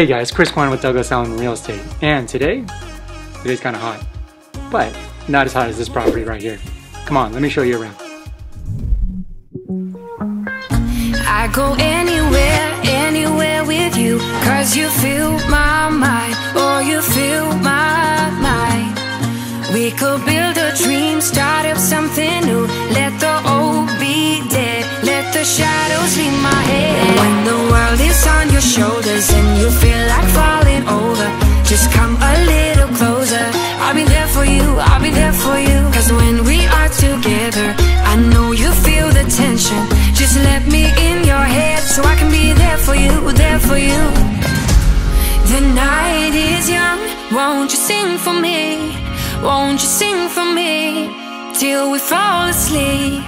Hey guys, Chris Kwon with Douglas Elliman Real Estate, and today, today's kind of hot, but not as hot as this property right here. Come on, let me show you around. I go anywhere, anywhere with you, cause you fill my mind, or you fill my mind. We could build a dream, start shadows leave my head. When the world is on your shoulders and you feel like falling over, just come a little closer. I'll be there for you, I'll be there for you. Cause when we are together, I know you feel the tension. Just let me in your head so I can be there for you, there for you. The night is young, won't you sing for me? Won't you sing for me till we fall asleep?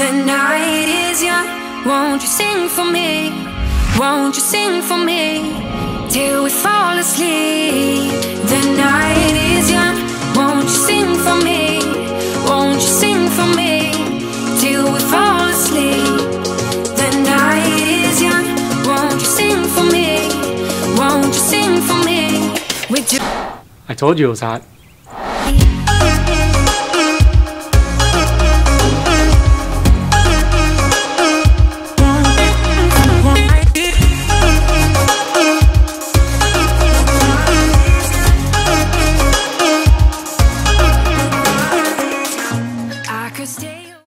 The night is young, won't you sing for me? Won't you sing for me till we fall asleep? The night is young, won't you sing for me? Won't you sing for me till we fall asleep? The night is young, won't you sing for me? Won't you sing for me? We do. I told you it was hot.